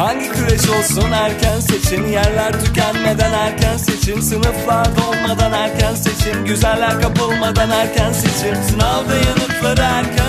Hangi kreş olsun erken seçin Yerler tükenmeden erken seçin Sınıflar dolmadan erken seçin Güzeller kapılmadan erken seçin erken.